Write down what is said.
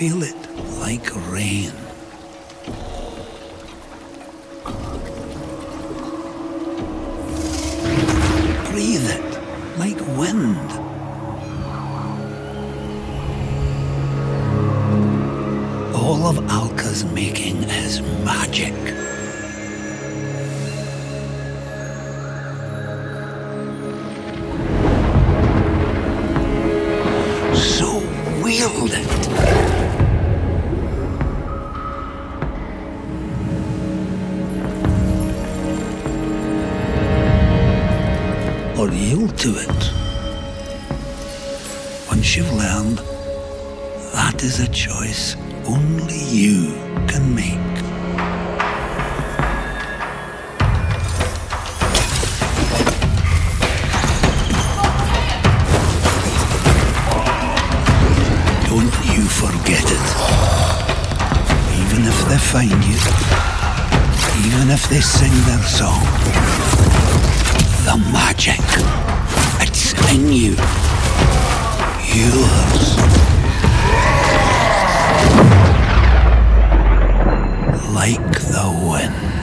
Feel it like rain. Breathe it like wind. All of Alca's making is magic. So wield it. Or yield to it. Once you've learned, that is a choice only you can make. Don't you forget it. Even if they find you, even if they sing their song, magic. It's in you. Yours. Like the wind.